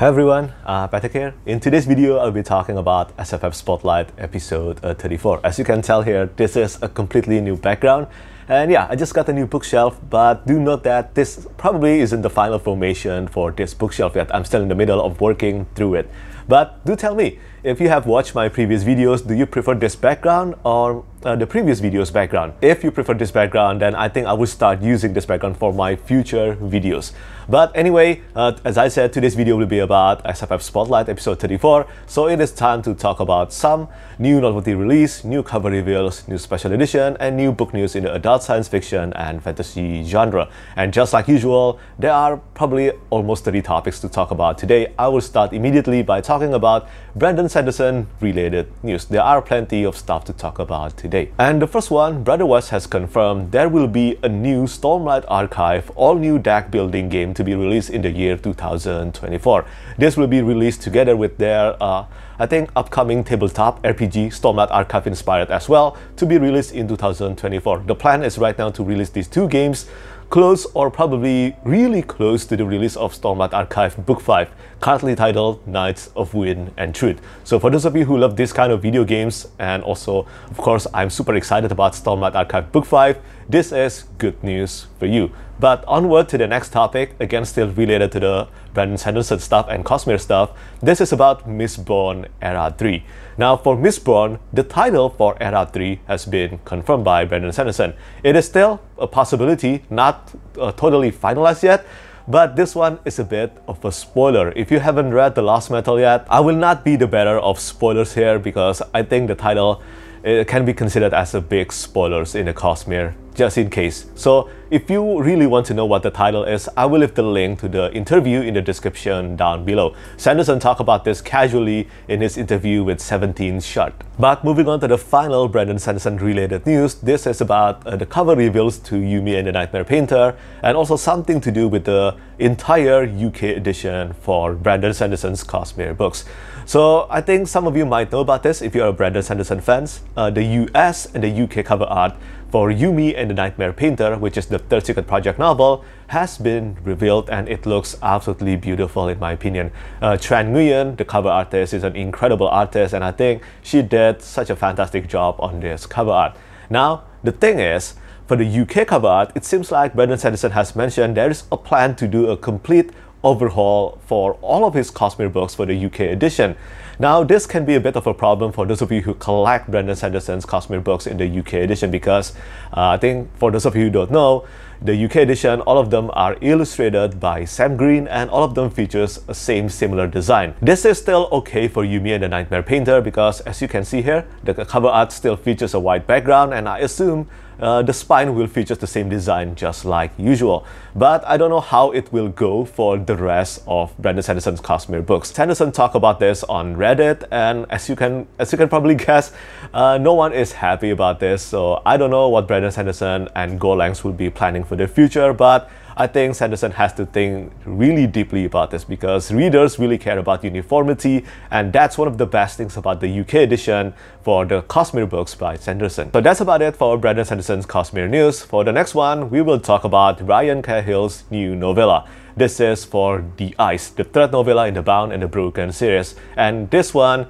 Hi everyone, uh, Petrik here. In today's video, I'll be talking about SFF Spotlight episode uh, 34. As you can tell here, this is a completely new background. And yeah, I just got a new bookshelf, but do note that this probably isn't the final formation for this bookshelf yet. I'm still in the middle of working through it. But do tell me, if you have watched my previous videos, do you prefer this background or uh, the previous video's background? If you prefer this background, then I think I will start using this background for my future videos. But anyway, uh, as I said, today's video will be about SFF Spotlight episode 34. So it is time to talk about some new novelty release, new cover reveals, new special edition, and new book news in the adult science fiction and fantasy genre. And just like usual, there are probably almost 30 topics to talk about today. I will start immediately by talking about Brandon Sanderson related news. There are plenty of stuff to talk about today. And the first one, Brotherwise has confirmed there will be a new Stormlight Archive all new deck building game to be released in the year 2024. This will be released together with their uh, I think upcoming tabletop RPG Stormlight Archive inspired as well to be released in 2024. The plan is right now to release these two games close or probably really close to the release of Stormlight Archive Book 5, currently titled Knights of Wind and Truth. So for those of you who love this kind of video games, and also, of course, I'm super excited about Stormlight Archive Book 5, this is good news for you. But onward to the next topic, again still related to the Brandon Sanderson stuff and Cosmere stuff, this is about Mistborn Era 3. Now for Mistborn, the title for Era 3 has been confirmed by Brandon Sanderson. It is still a possibility, not uh, totally finalized yet, but this one is a bit of a spoiler. If you haven't read The Lost Metal yet, I will not be the bearer of spoilers here because I think the title it can be considered as a big spoilers in the Cosmere, just in case. So if you really want to know what the title is, I will leave the link to the interview in the description down below. Sanderson talked about this casually in his interview with 17th Shard. But moving on to the final Brandon Sanderson related news, this is about uh, the cover reveals to Yumi and the Nightmare Painter, and also something to do with the entire UK edition for Brandon Sanderson's Cosmere books. So I think some of you might know about this if you are a Brandon Sanderson fans. Uh, the US and the UK cover art for Yumi and the Nightmare Painter, which is the Third Secret Project novel, has been revealed and it looks absolutely beautiful in my opinion. Uh, Tran Nguyen, the cover artist, is an incredible artist and I think she did such a fantastic job on this cover art. Now, the thing is, for the UK cover art, it seems like Brandon Sanderson has mentioned there is a plan to do a complete overhaul for all of his Cosmere books for the UK edition. Now, this can be a bit of a problem for those of you who collect Brandon Sanderson's Cosmere books in the UK edition because uh, I think for those of you who don't know, the UK edition, all of them are illustrated by Sam Green and all of them features a same similar design. This is still okay for Yumi and the Nightmare Painter because as you can see here, the cover art still features a white background and I assume uh, the spine will feature the same design just like usual. But I don't know how it will go for the rest of Brandon Sanderson's Cosmere books. Sanderson talked about this on Reddit and as you can as you can probably guess, uh, no one is happy about this. So I don't know what Brandon Sanderson and Gollancz will be planning for the future, but I think Sanderson has to think really deeply about this because readers really care about uniformity, and that's one of the best things about the UK edition for the Cosmere books by Sanderson. So that's about it for Brandon Sanderson's Cosmere news. For the next one, we will talk about Ryan Cahill's new novella. This is for The Ice, the third novella in the Bound and the Broken series, and this one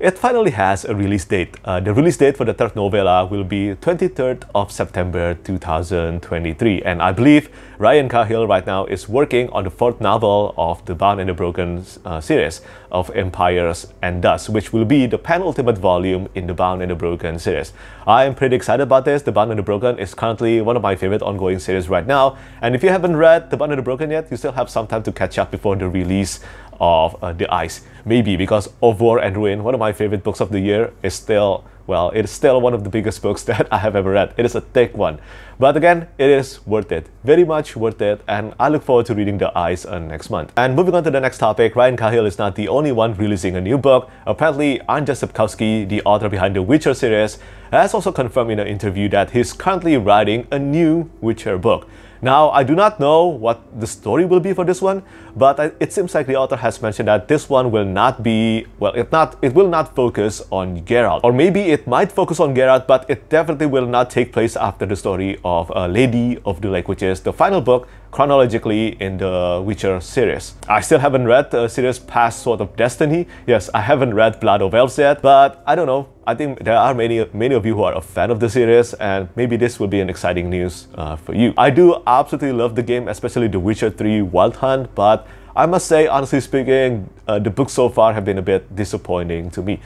it finally has a release date. Uh, the release date for the third novella will be 23rd of September 2023 and I believe Ryan Cahill right now is working on the fourth novel of the Bound and the Broken uh, series of Empires and Dust which will be the penultimate volume in the Bound and the Broken series. I am pretty excited about this. The Bound and the Broken is currently one of my favorite ongoing series right now and if you haven't read The Bound and the Broken yet, you still have some time to catch up before the release of uh, The Ice. Maybe because Of War and Ruin, one of my favorite books of the year, is still, well, it is still one of the biggest books that I have ever read. It is a thick one. But again, it is worth it. Very much worth it. And I look forward to reading The Ice uh, next month. And moving on to the next topic, Ryan Cahill is not the only one releasing a new book. Apparently, Andrzej Sapkowski, the author behind the Witcher series, has also confirmed in an interview that he's currently writing a new Witcher book. Now, I do not know what the story will be for this one, but it seems like the author has mentioned that this one will not be, well, it not it will not focus on Geralt. Or maybe it might focus on Geralt, but it definitely will not take place after the story of uh, Lady of the Lake, which is the final book chronologically in the Witcher series. I still haven't read the series past Sword of Destiny. Yes, I haven't read Blood of Elves yet, but I don't know. I think there are many many of you who are a fan of the series, and maybe this will be an exciting news uh, for you. I do absolutely love the game, especially The Witcher 3 Wild Hunt, but I must say, honestly speaking, uh, the books so far have been a bit disappointing to me.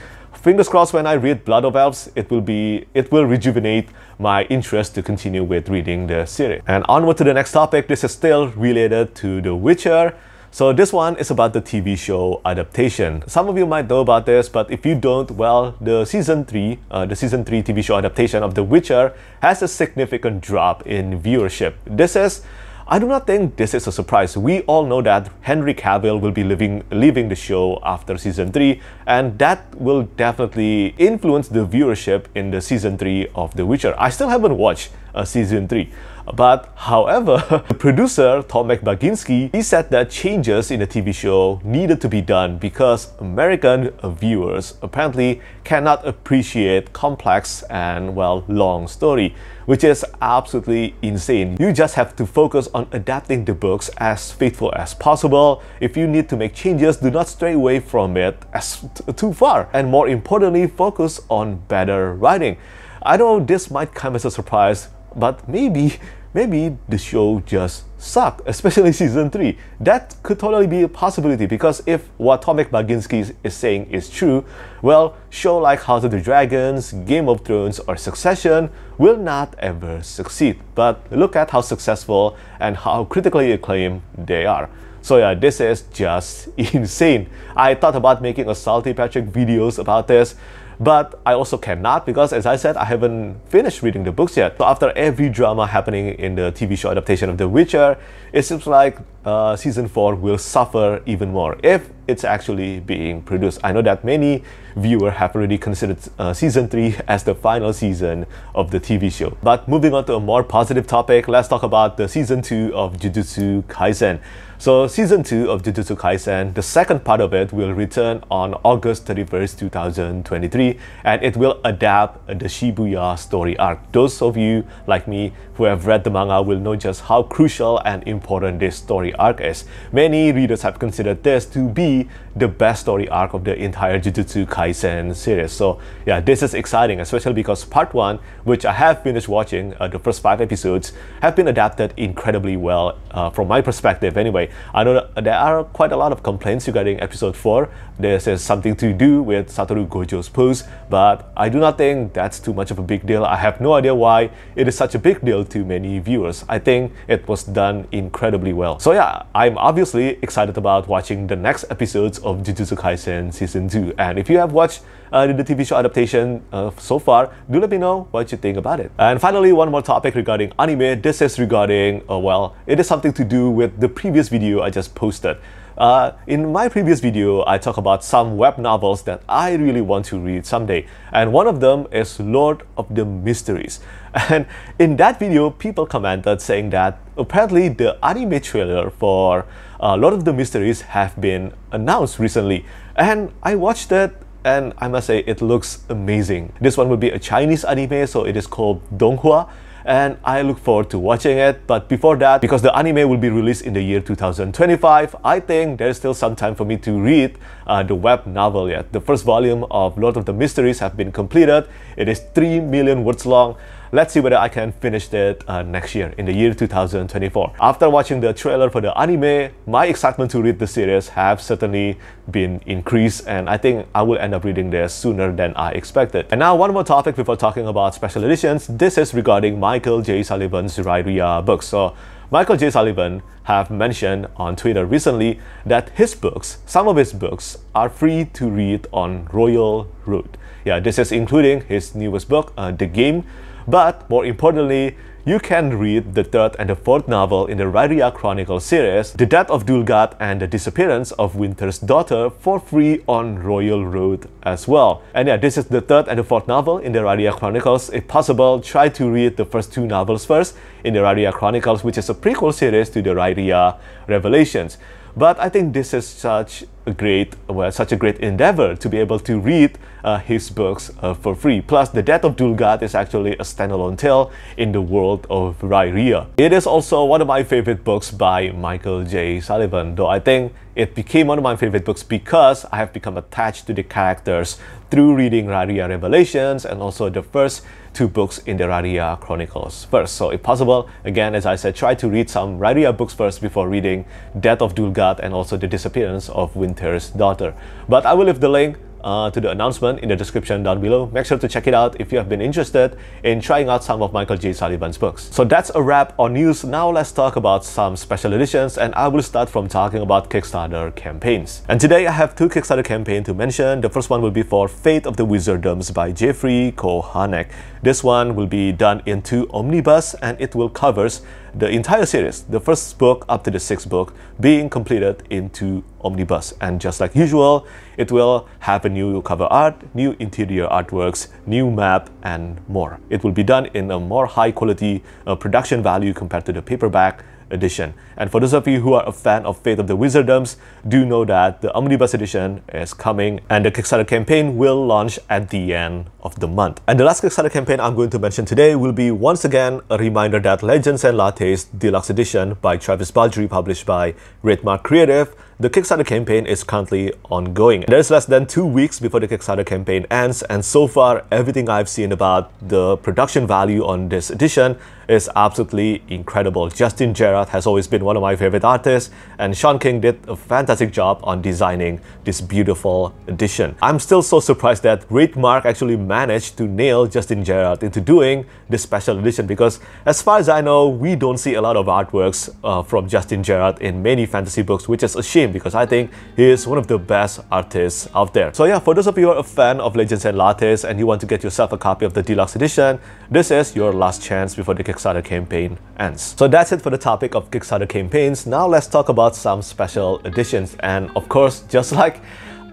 Fingers crossed when I read Blood of Elves, it will be it will rejuvenate my interest to continue with reading the series. And onward to the next topic, this is still related to The Witcher. So this one is about the TV show adaptation. Some of you might know about this, but if you don't, well, the season 3, uh, the season 3 TV show adaptation of The Witcher has a significant drop in viewership. This is I do not think this is a surprise. We all know that Henry Cavill will be leaving, leaving the show after season 3, and that will definitely influence the viewership in the season 3 of The Witcher. I still haven't watched uh, season 3. But however, the producer Tomek Baginski, he said that changes in the TV show needed to be done because American viewers apparently cannot appreciate complex and well long story, which is absolutely insane. You just have to focus on adapting the books as faithful as possible. If you need to make changes, do not stray away from it as too far. And more importantly, focus on better writing. I know this might come as a surprise but maybe maybe the show just sucked, especially season 3. That could totally be a possibility because if what Tomek Baginski is saying is true, well, show like House of the Dragons, Game of Thrones, or Succession will not ever succeed. But look at how successful and how critically acclaimed they are. So yeah, this is just insane. I thought about making a Salty Petrik videos about this, but I also cannot because, as I said, I haven't finished reading the books yet. So after every drama happening in the TV show adaptation of The Witcher, it seems like uh, season 4 will suffer even more if it's actually being produced. I know that many viewers have already considered uh, season 3 as the final season of the TV show. But moving on to a more positive topic, let's talk about the season 2 of Jujutsu Kaisen. So season 2 of Jujutsu Kaisen, the second part of it will return on August 31st, 2023 and it will adapt the Shibuya story arc. Those of you like me who have read the manga will know just how crucial and important this story arc is. Many readers have considered this to be the best story arc of the entire Jujutsu Kaisen series. So yeah, this is exciting, especially because part 1, which I have finished watching, uh, the first 5 episodes, have been adapted incredibly well uh, from my perspective anyway. I know there are quite a lot of complaints regarding episode 4. This is something to do with Satoru Gojo's pose, but I do not think that's too much of a big deal. I have no idea why it is such a big deal to many viewers. I think it was done incredibly well. So yeah, I'm obviously excited about watching the next episodes of Jujutsu Kaisen Season 2. And if you have watched uh, the TV show adaptation uh, so far, do let me know what you think about it. And finally, one more topic regarding anime. This is regarding, uh, well, it is something to do with the previous video I just posted. Uh, in my previous video, I talk about some web novels that I really want to read someday, and one of them is Lord of the Mysteries. And in that video, people commented saying that apparently the anime trailer for Lord of the Mysteries have been announced recently, and I watched it and I must say it looks amazing. This one will be a Chinese anime, so it is called Donghua and I look forward to watching it. But before that, because the anime will be released in the year 2025, I think there's still some time for me to read uh, the web novel yet. The first volume of Lord of the Mysteries have been completed. It is 3 million words long. Let's see whether I can finish it uh, next year, in the year 2024. After watching the trailer for the anime, my excitement to read the series have certainly been increased and I think I will end up reading this sooner than I expected. And now one more topic before talking about special editions. This is regarding Michael J. Sullivan's Riyria books. So Michael J. Sullivan have mentioned on Twitter recently that his books, some of his books, are free to read on Royal Road. Yeah, this is including his newest book, uh, The Game, but more importantly, you can read the third and the fourth novel in the Riyria Chronicles series, The Death of Dulgath and the Disappearance of Winter's Daughter for free on Royal Road as well. And yeah, this is the third and the fourth novel in the Riyria Chronicles. If possible, try to read the first two novels first in the Riyria Chronicles, which is a prequel series to the Riyria Revelations. But I think this is such a great, well, such a great endeavor to be able to read uh, his books uh, for free. Plus, The Death of Dulgath is actually a standalone tale in the world of Riyria. It is also one of my favorite books by Michael J. Sullivan, though I think it became one of my favorite books because I have become attached to the characters through reading Riyria Revelations and also the first two books in the Riyria Chronicles first. So if possible, again, as I said, try to read some Riyria books first before reading Death of Dulgath and also The Disappearance of Winter's Daughter. But I will leave the link uh, to the announcement in the description down below. Make sure to check it out if you have been interested in trying out some of Michael J. Sullivan's books. So that's a wrap on news. Now let's talk about some special editions and I will start from talking about Kickstarter campaigns. And today I have two Kickstarter campaigns to mention. The first one will be for Fate of the Wizardoms by Jeffrey Kohanek. This one will be done into omnibus and it will covers the entire series, the first book up to the sixth book, being completed into omnibus. And just like usual, it will have a new cover art, new interior artworks, new map, and more. It will be done in a more high quality uh, production value compared to the paperback edition. And for those of you who are a fan of Fate of the Wizardoms, do know that the Omnibus edition is coming and the Kickstarter campaign will launch at the end of the month. And the last Kickstarter campaign I'm going to mention today will be once again a reminder that Legends and Lattes Deluxe Edition by Travis Baldree published by Wraithmarked Creative the Kickstarter campaign is currently ongoing. There's less than two weeks before the Kickstarter campaign ends, and so far, everything I've seen about the production value on this edition is absolutely incredible. Justin Gerard has always been one of my favorite artists, and Sean King did a fantastic job on designing this beautiful edition. I'm still so surprised that Wraithmarked actually managed to nail Justin Gerard into doing this special edition because, as far as I know, we don't see a lot of artworks uh, from Justin Gerard in many fantasy books, which is a shame because I think he is one of the best artists out there. So yeah, for those of you who are a fan of Legends and Lattes and you want to get yourself a copy of the deluxe edition, this is your last chance before the Kickstarter campaign ends. So that's it for the topic of Kickstarter campaigns. Now let's talk about some special editions. And of course, just like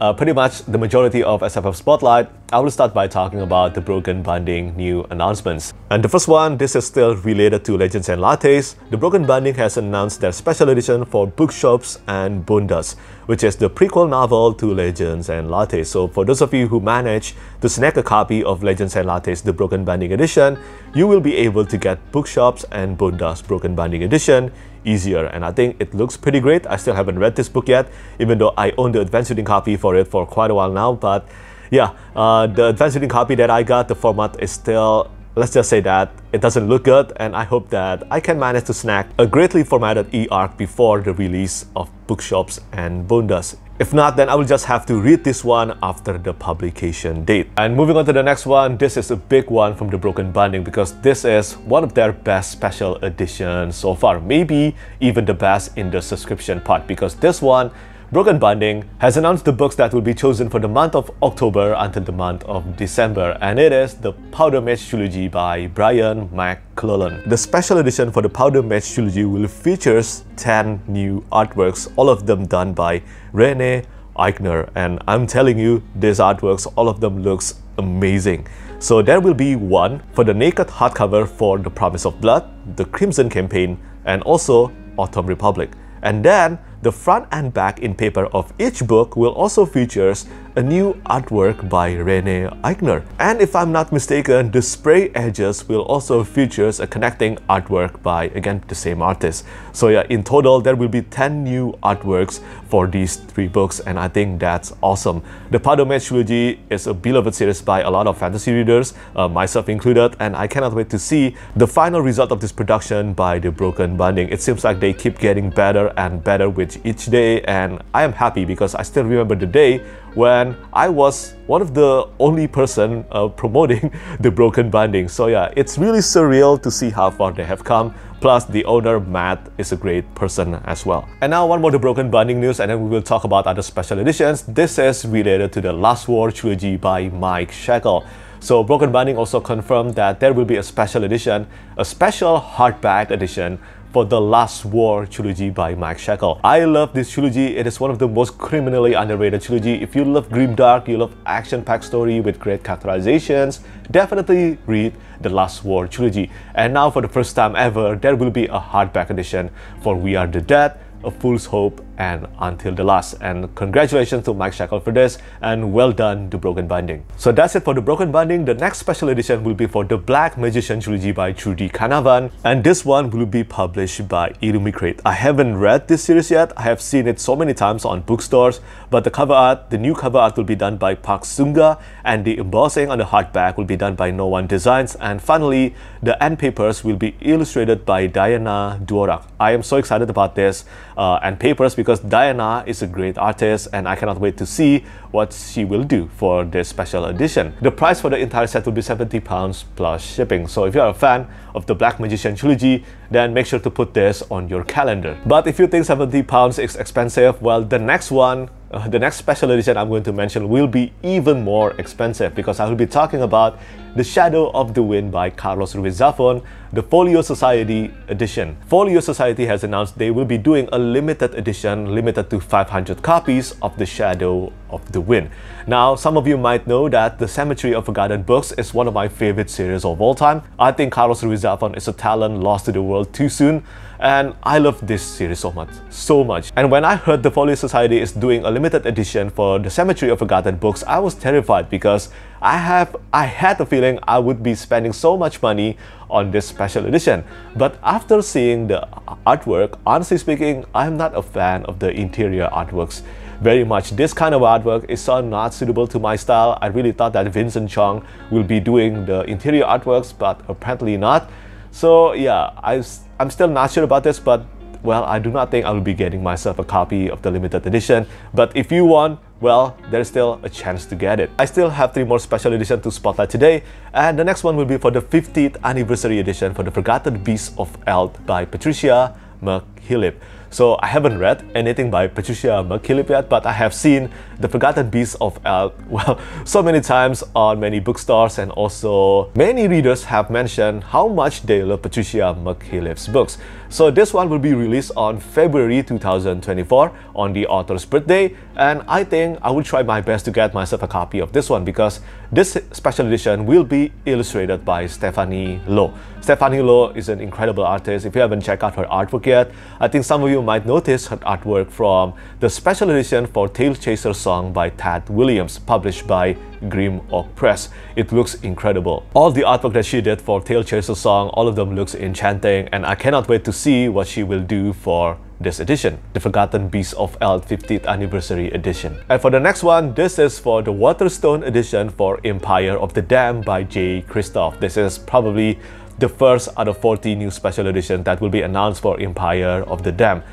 uh, pretty much the majority of SFF Spotlight, I will start by talking about the Broken Binding new announcements. And the first one, this is still related to Legends and Lattes. The Broken Binding has announced their special edition for bookshops and Bonedust, which is the prequel novel to Legends and Lattes. So for those of you who manage to snag a copy of Legends and Lattes, the Broken Binding edition, you will be able to get bookshops and Bonedust Broken Binding edition easier and I think it looks pretty great. I still haven't read this book yet, even though I own the advanced reading copy for it for quite a while now. But yeah, uh, the advanced reading copy that I got, the format is still let's just say that it doesn't look good and I hope that I can manage to snag a greatly formatted e-arc before the release of bookshops and Bonedust. If not, then I will just have to read this one after the publication date. And moving on to the next one, this is a big one from the Broken Binding because this is one of their best special editions so far. Maybe even the best in the subscription part because this one Broken Binding has announced the books that will be chosen for the month of October until the month of December, and it is the Powder Mage Trilogy by Brian McClellan. The special edition for the Powder Mage Trilogy will feature 10 new artworks, all of them done by Rene Eichner, and I'm telling you, these artworks, all of them looks amazing. So there will be one for the naked hardcover for The Promise of Blood, The Crimson Campaign, and also Autumn Republic. And then the front and back in paper of each book will also features a new artwork by Renee Eichner. And if I'm not mistaken, the spray edges will also features a connecting artwork by, again, the same artist. So yeah, in total, there will be 10 new artworks for these three books, and I think that's awesome. The Mage trilogy is a beloved series by a lot of fantasy readers, uh, myself included, and I cannot wait to see the final result of this production by the Broken Binding. It seems like they keep getting better and better with each day, and I am happy because I still remember the day when I was one of the only person uh, promoting the Broken Binding. So yeah, it's really surreal to see how far they have come. Plus, the owner, Matt, is a great person as well. And now one more The Broken Binding news and then we will talk about other special editions. This is related to the Last War trilogy by Mike Shackle. So Broken Binding also confirmed that there will be a special edition, a special hardback edition for the Last War trilogy by Mike Shackle. I love this trilogy. It is one of the most criminally underrated trilogy. If you love grimdark, you love action-packed story with great characterizations, definitely read the Last War trilogy. And now for the first time ever, there will be a hardback edition for We Are the Dead, a fool's hope and until the last. And congratulations to Mike Shackle for this and well done to Broken Binding. So that's it for the Broken Binding. The next special edition will be for the Black Magician trilogy by Trudi Canavan, and this one will be published by Illumicrate. I haven't read this series yet. I have seen it so many times on bookstores but the cover art, the new cover art will be done by Park Sunga and the embossing on the hardback will be done by No One Designs and finally the end papers will be illustrated by Diana Dworak. I am so excited about this uh, and papers because Diana is a great artist and I cannot wait to see what she will do for this special edition. The price for the entire set will be 70 pounds plus shipping. So if you are a fan of the Black Magician trilogy, then make sure to put this on your calendar. But if you think 70 pounds is expensive, well, the next one uh, the next special edition I'm going to mention will be even more expensive because I will be talking about The Shadow of the Wind by Carlos Ruiz Zafón, the Folio Society edition. Folio Society has announced they will be doing a limited edition limited to 500 copies of The Shadow of the Wind. Now, some of you might know that The Cemetery of Forgotten Books is one of my favorite series of all time. I think Carlos Ruiz Zafón is a talent lost to the world too soon and I love this series so much, so much. And when I heard the Folio Society is doing a limited edition for The Cemetery of Forgotten Books, I was terrified because I have I had the feeling I would be spending so much money on this special edition. But after seeing the artwork, honestly speaking, I'm not a fan of the interior artworks very much. This kind of artwork is so not suitable to my style. I really thought that Vincent Chong will be doing the interior artworks, but apparently not. So yeah, I, I'm still not sure about this, but well, I do not think I will be getting myself a copy of the limited edition. But if you want, well, there's still a chance to get it. I still have three more special editions to spotlight today, and the next one will be for the 50th anniversary edition for The Forgotten Beasts of Eld by Patricia McKillip. So I haven't read anything by Patricia McKillip yet, but I have seen The Forgotten Beasts of Eld, well, so many times on many bookstores and also many readers have mentioned how much they love Patricia McKillip's books. So this one will be released on February 2024 on the author's birthday and I think I will try my best to get myself a copy of this one because this special edition will be illustrated by Stephanie Loh. Stephanie Loh is an incredible artist. If you haven't checked out her artwork yet, I think some of you might notice her artwork from the special edition for Tail Chaser Song by Tad Williams published by Grim Oak Press. It looks incredible. All the artwork that she did for Tail Chaser Song, all of them looks enchanting and I cannot wait to see what she will do for this edition, the Forgotten Beasts of Eld 50th Anniversary Edition. And for the next one, this is for the Waterstone Edition for Empire of the Damned by Jay Kristoff. This is probably the first out of 40 new special editions that will be announced for Empire of the Damned.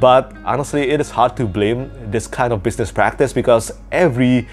But honestly, it is hard to blame this kind of business practice because every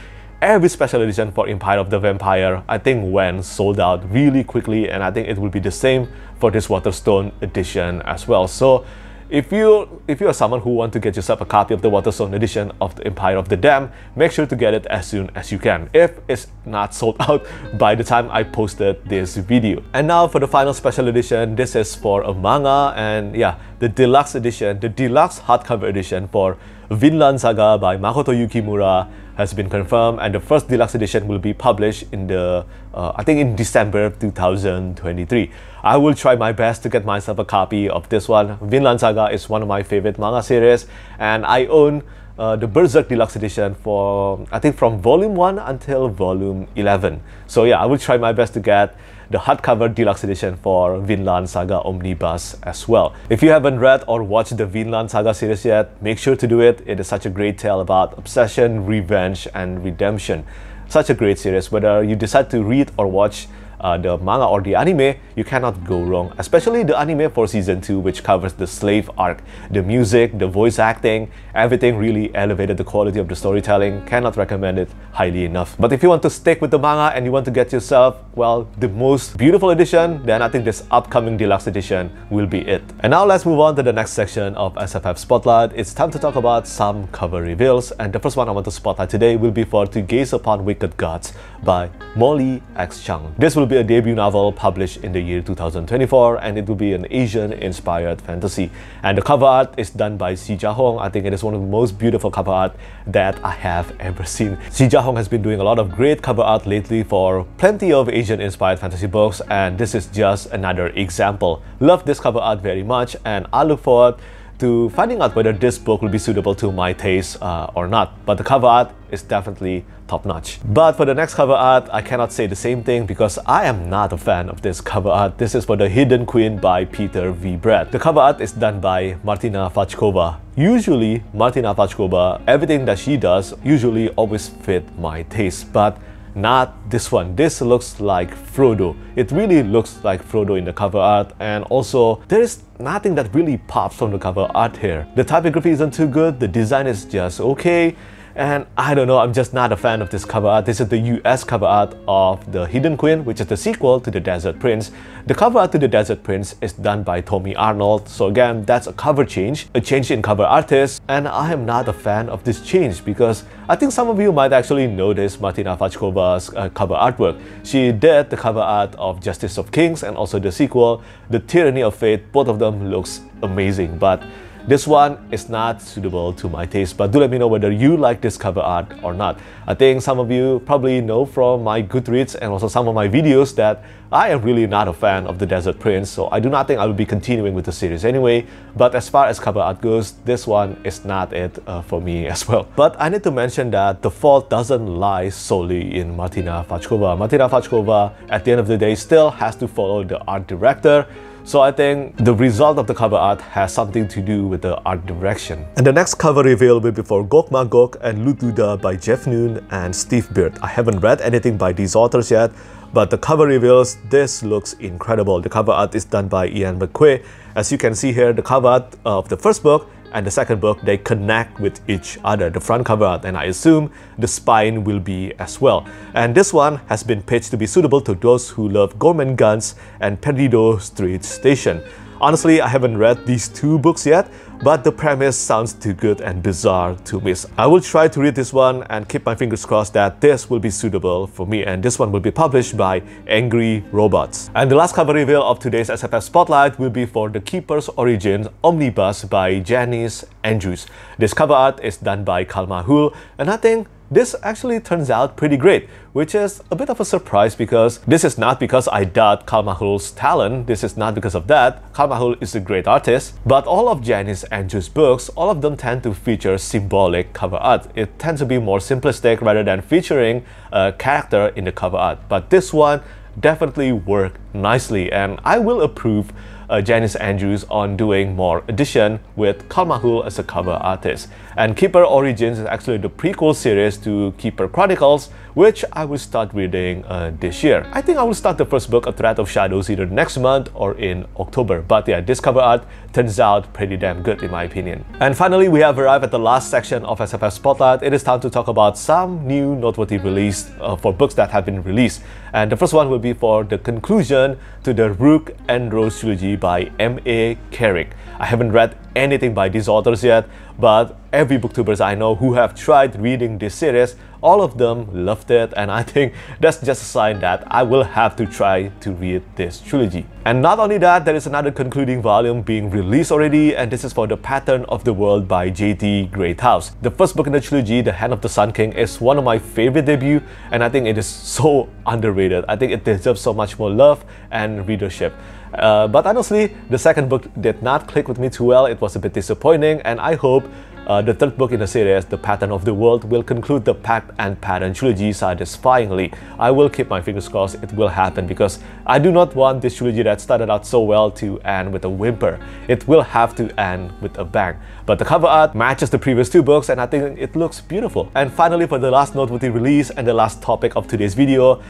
every special edition for Empire of the Vampire, I think went sold out really quickly and I think it will be the same for this Waterstone edition as well. So if you if you are someone who want to get yourself a copy of the Waterstone edition of the Empire of the Damned, make sure to get it as soon as you can. If it's not sold out by the time I posted this video. And now for the final special edition, this is for a manga and yeah, the deluxe edition, the deluxe hardcover edition for Vinland Saga by Makoto Yukimura has been confirmed and the first deluxe edition will be published in the uh, I think in December 2023. I will try my best to get myself a copy of this one. Vinland Saga is one of my favorite manga series and I own uh, the Berserk Deluxe Edition for I think from volume 1 until volume 11. So yeah, I will try my best to get the hardcover deluxe edition for Vinland Saga Omnibus as well. If you haven't read or watched the Vinland Saga series yet, make sure to do it. It is such a great tale about obsession, revenge, and redemption. Such a great series. Whether you decide to read or watch uh, the manga or the anime, you cannot go wrong. Especially the anime for season 2, which covers the slave arc. The music, the voice acting, everything really elevated the quality of the storytelling. Cannot recommend it highly enough. But if you want to stick with the manga and you want to get yourself, well, the most beautiful edition, then I think this upcoming deluxe edition will be it. And now let's move on to the next section of SFF Spotlight. It's time to talk about some cover reveals. And the first one I want to spotlight today will be for To Gaze Upon Wicked Gods by Molly X Chang. This will will be a debut novel published in the year 2024 and it will be an Asian-inspired fantasy. And the cover art is done by Sija Hong. I think it is one of the most beautiful cover art that I have ever seen. Sija Hong has been doing a lot of great cover art lately for plenty of Asian-inspired fantasy books and this is just another example. Love this cover art very much and I look forward to finding out whether this book will be suitable to my taste uh, or not. But the cover art is definitely top notch. But for the next cover art, I cannot say the same thing because I am not a fan of this cover art. This is for The Hidden Queen by Peter V. Brett. The cover art is done by Martina Vachkova. Usually, Martina Vachkova, everything that she does usually always fit my taste. But not this one. This looks like Frodo. It really looks like Frodo in the cover art and also there is nothing that really pops from the cover art here. The typography isn't too good, the design is just okay, and I don't know, I'm just not a fan of this cover art. This is the US cover art of The Hidden Queen, which is the sequel to The Desert Prince. The cover art to The Desert Prince is done by Tommy Arnold. So again, that's a cover change, a change in cover artist. And I am not a fan of this change because I think some of you might actually notice Martina Vachkova's uh, cover artwork. She did the cover art of Justice of Kings and also the sequel, The Tyranny of Fate. Both of them looks amazing. But this one is not suitable to my taste, but do let me know whether you like this cover art or not. I think some of you probably know from my Goodreads and also some of my videos that I am really not a fan of the Desert Prince, so I do not think I will be continuing with the series anyway. But as far as cover art goes, this one is not it uh, for me as well. But I need to mention that the fault doesn't lie solely in Martina Vachkova. Martina Vachkova, at the end of the day, still has to follow the art director so I think the result of the cover art has something to do with the art direction. And the next cover reveal will be for Gog Magog and Ludluda by Jeff Noon and Steve Beard. I haven't read anything by these authors yet, but the cover reveals this looks incredible. The cover art is done by Ian McQue. As you can see here, the cover art of the first book and the second book, they connect with each other, the front cover art, and I assume the spine will be as well. And this one has been pitched to be suitable to those who love Gormenghast and Perdido Street Station. Honestly, I haven't read these two books yet, but the premise sounds too good and bizarre to miss. I will try to read this one and keep my fingers crossed that this will be suitable for me and this one will be published by Angry Robots. And the last cover reveal of today's SFF Spotlight will be for The Keeper's Origin Omnibus by J.A. Andrews. This cover art is done by Kalmahul and I think this actually turns out pretty great, which is a bit of a surprise because this is not because I doubt Kalmahul's talent, this is not because of that. Kalmahul is a great artist, but all of J.A. Andrews' books, all of them tend to feature symbolic cover art. It tends to be more simplistic rather than featuring a character in the cover art. But this one definitely worked nicely and I will approve uh, J.A. Andrews on doing more edition with Kalmahul as a cover artist. And Keeper Origins is actually the prequel series to Keeper Chronicles, which I will start reading uh, this year. I think I will start the first book, A Threat of Shadows, either next month or in October. But yeah, this cover art turns out pretty damn good in my opinion. And finally, we have arrived at the last section of SFF Spotlight. It is time to talk about some new noteworthy release uh, for books that have been released. And the first one will be for the conclusion to the Rook and Rose trilogy by M.A. Carrick. I haven't read anything by these authors yet, but every booktubers I know who have tried reading this series, all of them loved it and I think that's just a sign that I will have to try to read this trilogy. And not only that, there is another concluding volume being released already and this is for The Pattern of the World by J.T. Greathouse. The first book in the trilogy, The Hand of the Sun King, is one of my favorite debut and I think it is so underrated. I think it deserves so much more love and readership. Uh, but honestly, the second book did not click with me too well. It was a bit disappointing, and I hope uh, the third book in the series, The Pattern of the World, will conclude the Pact and Pattern trilogy satisfyingly. I will keep my fingers crossed it will happen because I do not want this trilogy that started out so well to end with a whimper. It will have to end with a bang. But the cover art matches the previous two books and I think it looks beautiful. And finally, for the last noteworthy release and the last topic of today's video,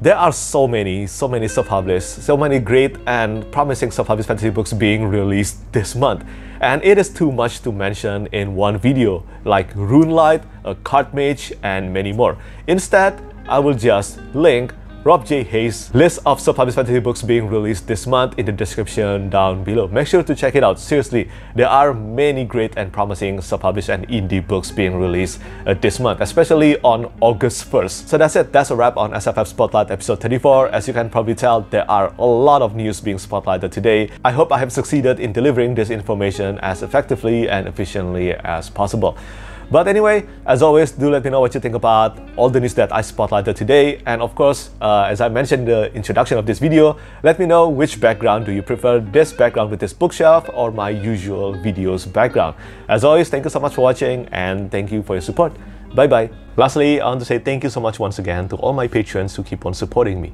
there are so many, so many self-published, so many great and promising self-published fantasy books being released this month. And it is too much to mention in one video, like Runelite, a Card Mage, and many more. Instead, I will just link Rob J. Hayes' list of self-published fantasy books being released this month in the description down below. Make sure to check it out. Seriously, there are many great and promising self-published and indie books being released uh, this month, especially on August 1st. So that's it. That's a wrap on SFF Spotlight episode 34. As you can probably tell, there are a lot of news being spotlighted today. I hope I have succeeded in delivering this information as effectively and efficiently as possible. But anyway, as always, do let me know what you think about all the news that I spotlighted today. And of course, uh, as I mentioned in the introduction of this video, let me know which background do you prefer, this background with this bookshelf or my usual videos background. As always, thank you so much for watching and thank you for your support. Bye bye. Lastly, I want to say thank you so much once again to all my patrons who keep on supporting me.